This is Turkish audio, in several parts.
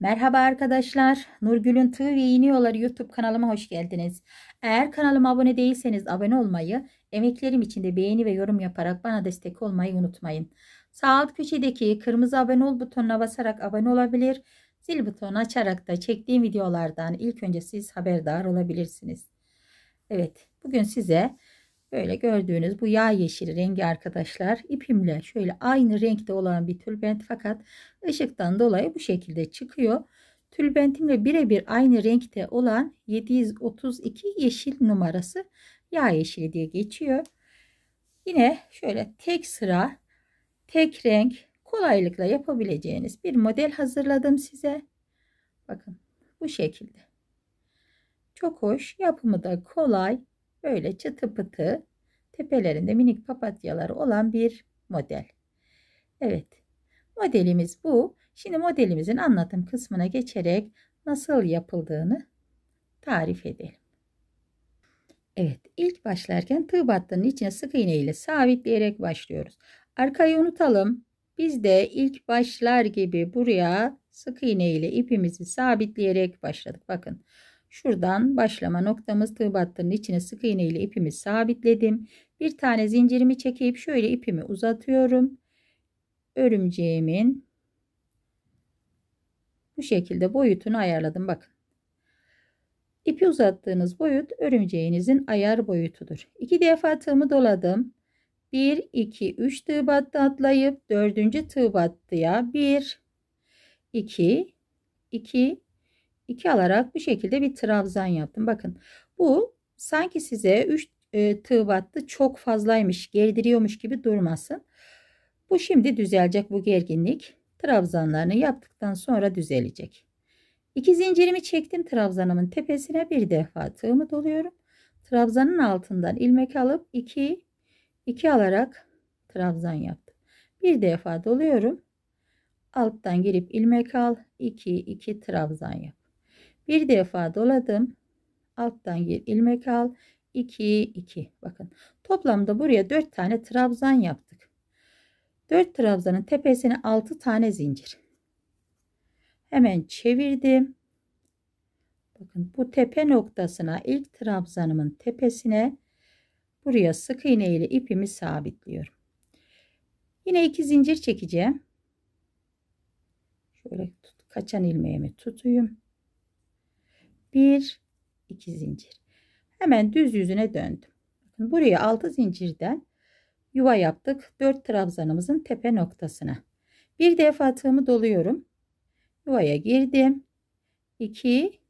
Merhaba arkadaşlar. Nurgül'ün Tığ ve İğne YouTube kanalıma hoş geldiniz. Eğer kanalıma abone değilseniz abone olmayı, emeklerim için de beğeni ve yorum yaparak bana destek olmayı unutmayın. Sağ alt köşedeki kırmızı abone ol butonuna basarak abone olabilir, zil butonu açarak da çektiğim videolardan ilk önce siz haberdar olabilirsiniz. Evet, bugün size Böyle gördüğünüz bu yağ yeşili rengi arkadaşlar ipimle şöyle aynı renkte olan bir tülbent fakat ışıktan dolayı bu şekilde çıkıyor. Tülbentimle birebir aynı renkte olan 732 yeşil numarası yağ yeşili diye geçiyor. Yine şöyle tek sıra tek renk kolaylıkla yapabileceğiniz bir model hazırladım size. Bakın bu şekilde. Çok hoş yapımı da kolay böyle çıtı pıtı tepelerinde minik papatyaları olan bir model. Evet modelimiz bu. Şimdi modelimizin anlatım kısmına geçerek nasıl yapıldığını tarif edelim. Evet ilk başlarken tığ battının içine sık iğne ile sabitleyerek başlıyoruz. Arkayı unutalım. Biz de ilk başlar gibi buraya sık iğne ile ipimizi sabitleyerek başladık. Bakın Şuradan başlama noktamız tığ battının içine sık iğne ile ipimi sabitledim. Bir tane zincirimi çekip şöyle ipimi uzatıyorum. Örümceğimin bu şekilde boyutunu ayarladım. Bakın. İpi uzattığınız boyut örümceğinizin ayar boyutudur. İki defa tığımı doladım. 1, 2, 3 tığ battı atlayıp 4. tığ battıya 1, 2, 2, 2 alarak bu şekilde bir trabzan yaptım. Bakın bu sanki size 3 e, tığ battı çok fazlaymış gerdiriyormuş gibi durmasın. Bu şimdi düzelecek bu gerginlik. Trabzanlarını yaptıktan sonra düzelecek. İki zincirimi çektim trabzanımın tepesine bir defa tığımı doluyorum. Trabzanın altından ilmek alıp 2 2 alarak trabzan yaptım. Bir defa doluyorum. Alttan girip ilmek al 2 2 trabzan yap. Bir defa doladım. Alttan gir ilmek al. 2 2 bakın. Toplamda buraya 4 tane trabzan yaptık. 4 trabzanın tepesine 6 tane zincir. Hemen çevirdim. Bakın bu tepe noktasına ilk trabzanımın tepesine buraya sık iğne ile ipimi sabitliyorum. Yine iki zincir çekeceğim. Şöyle tut, kaçan ilmeğimi tutayım. 1 2 zincir. Hemen düz yüzüne döndüm. Bakın buraya 6 zincirden yuva yaptık. 4 trabzanımızın tepe noktasına. Bir defa tığımı doluyorum. Yuvaya girdim. 2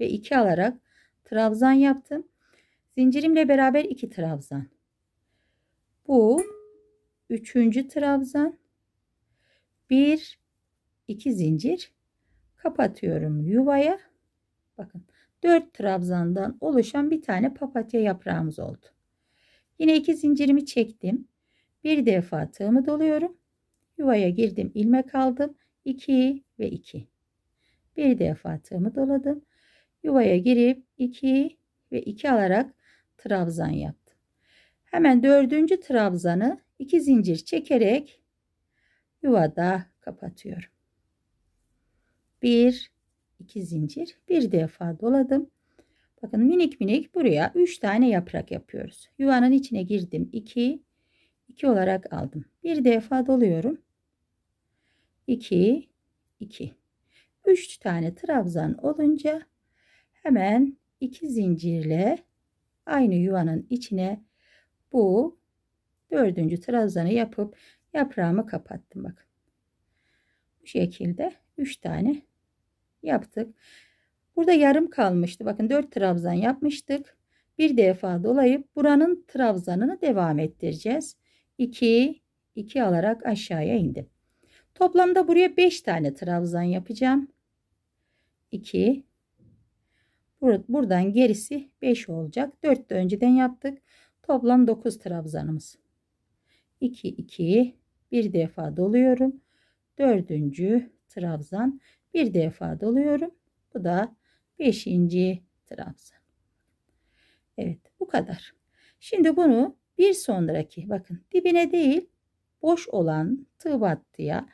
ve 2 alarak trabzan yaptım. Zincirimle beraber 2 trabzan. Bu 3. trabzan. 1 2 zincir kapatıyorum yuvaya Bakın 4 trabzandan oluşan bir tane papatya yaprağımız oldu. Yine iki zincirimi çektim. Bir defa tığımı doluyorum. Yuvaya girdim, ilmek aldım. 2 ve 2. Bir defa tığımı doladım. Yuvaya girip 2 ve 2 alarak trabzan yaptım. Hemen dördüncü trabzanı iki zincir çekerek yuvada kapatıyorum. 1 2 zincir bir defa doladım. Bakın minik minik buraya 3 tane yaprak yapıyoruz. Yuvanın içine girdim. 2 2 olarak aldım. Bir defa doluyorum. 2 2 3 tane trabzan olunca hemen 2 zincirle aynı yuvanın içine bu dördüncü trabzanı yapıp yaprağımı kapattım bakın. Bu şekilde 3 tane yaptık. Burada yarım kalmıştı. Bakın 4 trabzan yapmıştık. Bir defa dolayıp buranın trabzanını devam ettireceğiz. 2 2 alarak aşağıya indim. Toplamda buraya 5 tane trabzan yapacağım. 2 buradan gerisi 5 olacak. 4 de önceden yaptık. Toplam 9 trabzanımız. 2 2 bir defa doluyorum. Dördüncü trabzan bir defa doluyorum. Bu da 5. trabzan. Evet bu kadar. Şimdi bunu bir sonraki bakın dibine değil boş olan tığ battıya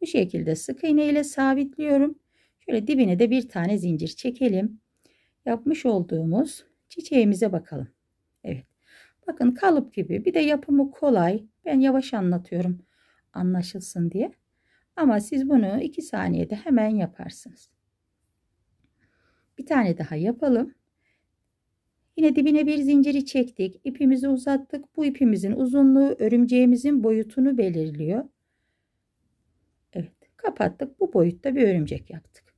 bu şekilde sık iğne ile sabitliyorum. Şöyle dibine de bir tane zincir çekelim. Yapmış olduğumuz çiçeğimize bakalım. Evet. Bakın kalıp gibi bir de yapımı kolay. Ben yavaş anlatıyorum anlaşılsın diye. Ama siz bunu 2 saniyede hemen yaparsınız. Bir tane daha yapalım. Yine dibine bir zinciri çektik. İpimizi uzattık. Bu ipimizin uzunluğu örümceğimizin boyutunu belirliyor. Evet kapattık. Bu boyutta bir örümcek yaptık.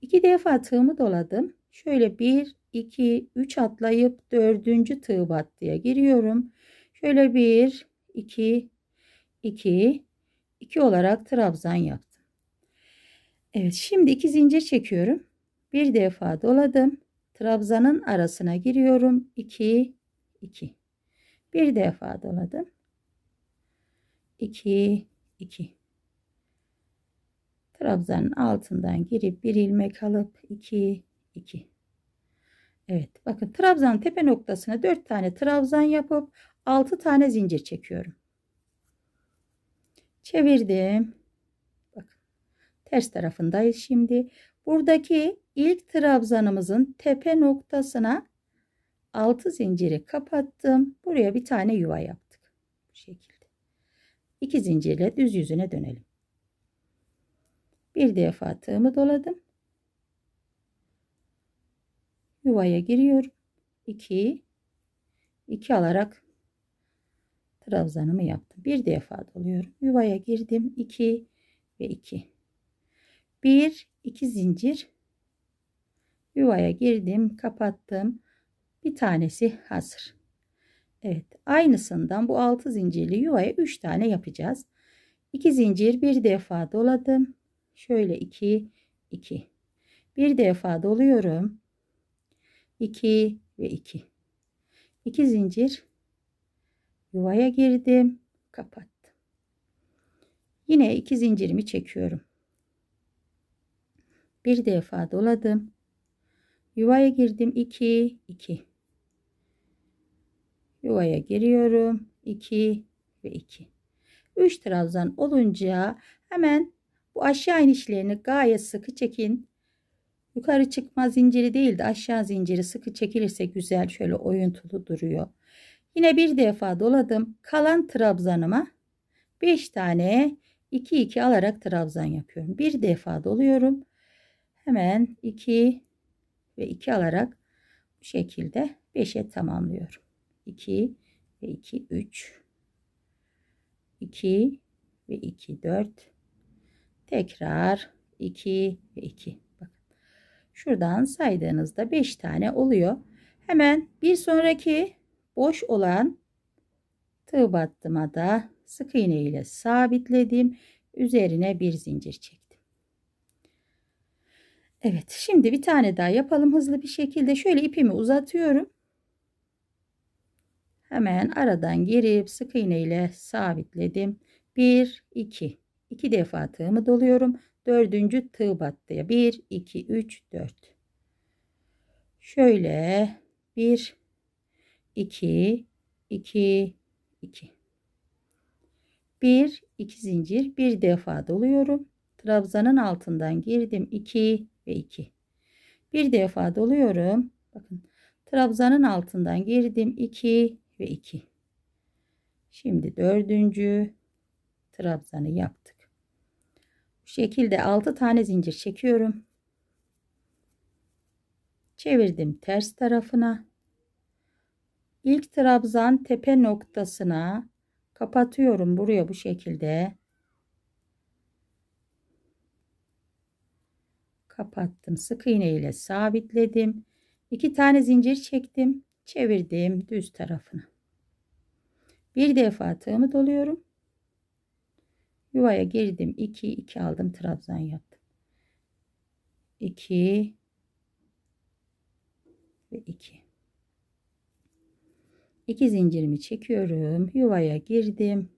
İki defa tığımı doladım. Şöyle bir, iki, üç atlayıp dördüncü tığ battıya giriyorum. Şöyle bir, iki, iki, iki olarak trabzan yaptım. Evet şimdi iki zincir çekiyorum. Bir defa doladım. Trabzanın arasına giriyorum. 2 2. Bir defa doladım. 2 2. Trabzanın altından girip bir ilmek alıp 2 2. Evet bakın trabzanın tepe noktasına 4 tane trabzan yapıp 6 tane zincir çekiyorum. Çevirdim. Bakın ters tarafındayız şimdi. Buradaki ilk trabzanımızın tepe noktasına 6 zinciri kapattım. Buraya bir tane yuva yaptık. Bu şekilde. 2 zincirle düz yüzüne dönelim. Bir defa tığımı doladım. Yuvaya giriyorum. 2 2 alarak trabzanımı yaptım. Bir defa doluyorum. Yuvaya girdim. 2 ve 2. 1 2 zincir yuvaya girdim kapattım bir tanesi hazır Evet aynısından bu 6 zincirli yuvaya 3 tane yapacağız 2 zincir bir defa doladım şöyle 2 2 bir defa doluyorum 2 ve 2 2 zincir yuvaya girdim kapattım yine 2 zincirimi çekiyorum bir defa doladım. Yuvaya girdim. 2 2. Yuvaya giriyorum. 2 ve 2. 3 trabzan olunca hemen bu aşağı inişlerini gayet sıkı çekin. Yukarı çıkma zinciri değil de aşağı zinciri sıkı çekilirse güzel şöyle oyuntulu duruyor. Yine bir defa doladım. Kalan trabzanıma 5 tane 2 2 alarak trabzan yapıyorum. Bir defa doluyorum hemen 2 ve 2 alarak bu şekilde 5'e tamamlıyorum. 2 ve 2 3 2 ve 2 4 tekrar 2 ve 2 bakın şuradan saydığınızda 5 tane oluyor hemen bir sonraki boş olan tığ battıma da sık iğne ile sabitledim üzerine bir zincir çek Evet şimdi bir tane daha yapalım hızlı bir şekilde. Şöyle ipimi uzatıyorum. Hemen aradan girip sık iğne ile sabitledim. 1 2 2 defa tığımı doluyorum. Dördüncü tığ battıya 1 2 3 4. Şöyle 1 2 2 2 1 2 zincir bir defa doluyorum. Trabzanın altından girdim 2 ve 2. Bir defa doluyorum. Bakın trabzanın altından girdim 2 ve 2. Şimdi dördüncü trabzanı yaptık. Bu şekilde 6 tane zincir çekiyorum. Çevirdim ters tarafına. İlk trabzan tepe noktasına kapatıyorum buraya bu şekilde. kapattım. Sık iğne ile sabitledim. İki tane zincir çektim. Çevirdim düz tarafına. Bir defa tığımı doluyorum. Yuvaya girdim. 2 2 aldım. Trabzan yaptım. 2 ve 2. 2 zincirimi çekiyorum. Yuvaya girdim.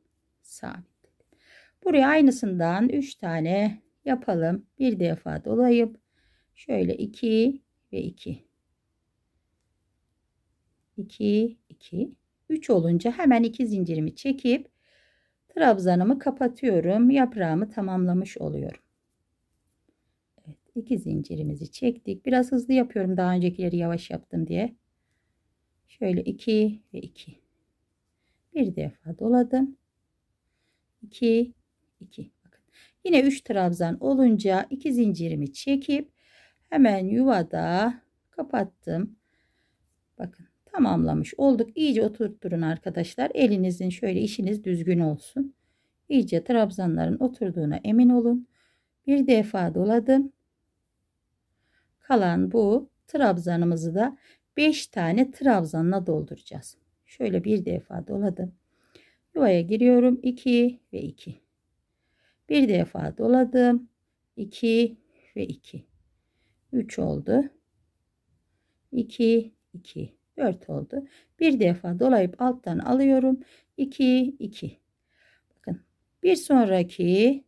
Sabitledim. Buraya aynısından 3 tane yapalım. Bir defa dolayıp şöyle 2 ve 2. 2 2 3 olunca hemen 2 zincirimi çekip trabzanımı kapatıyorum. Yaprağımı tamamlamış oluyorum. Evet, iki zincirimizi çektik. Biraz hızlı yapıyorum daha öncekileri yavaş yaptım diye. Şöyle 2 ve 2. Bir defa doladım. 2 2. Bakın. Yine 3 trabzan olunca iki zincirimi çekip hemen yuvada kapattım. Bakın tamamlamış olduk. İyice oturtturun arkadaşlar. Elinizin şöyle işiniz düzgün olsun. İyice trabzanların oturduğuna emin olun. Bir defa doladım. Kalan bu trabzanımızı da 5 tane trabzanla dolduracağız. Şöyle bir defa doladım. Yuvaya giriyorum. 2 ve 2. Bir defa doladım. 2 ve 2. 3 oldu. 2 2 4 oldu. Bir defa dolayıp alttan alıyorum. 2 2. Bakın bir sonraki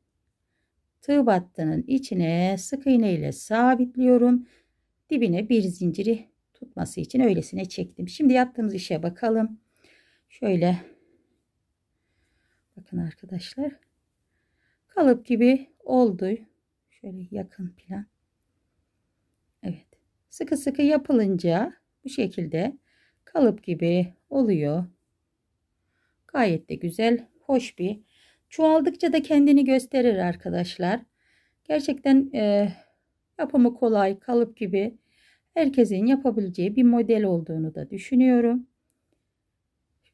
tığ battının içine sık iğne ile sabitliyorum. Dibine bir zinciri tutması için öylesine çektim. Şimdi yaptığımız işe bakalım. Şöyle bakın arkadaşlar. Kalıp gibi oldu. Şöyle yakın plan. Evet. Sıkı sıkı yapılınca bu şekilde kalıp gibi oluyor. Gayet de güzel, hoş bir. Çoğaldıkça da kendini gösterir arkadaşlar. Gerçekten e, yapımı kolay, kalıp gibi herkesin yapabileceği bir model olduğunu da düşünüyorum.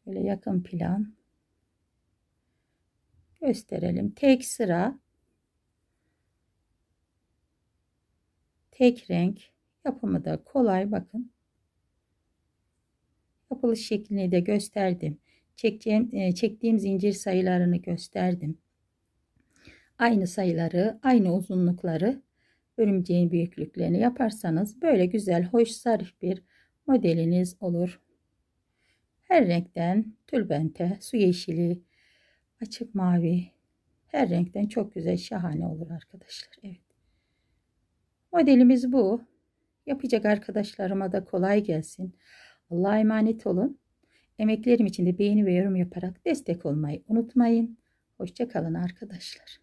Şöyle yakın plan gösterelim. Tek sıra tek renk yapımı da kolay bakın. Yapılış şeklini de gösterdim. Çekeceğim, e, çektiğim zincir sayılarını gösterdim. Aynı sayıları, aynı uzunlukları örümceğin büyüklüklerini yaparsanız böyle güzel, hoş, zarif bir modeliniz olur. Her renkten tülbente, su yeşili, açık mavi, her renkten çok güzel, şahane olur arkadaşlar. Evet. Modelimiz bu. Yapacak arkadaşlarıma da kolay gelsin. Allah'a emanet olun. Emeklerim için de beğeni ve yorum yaparak destek olmayı unutmayın. Hoşçakalın arkadaşlar.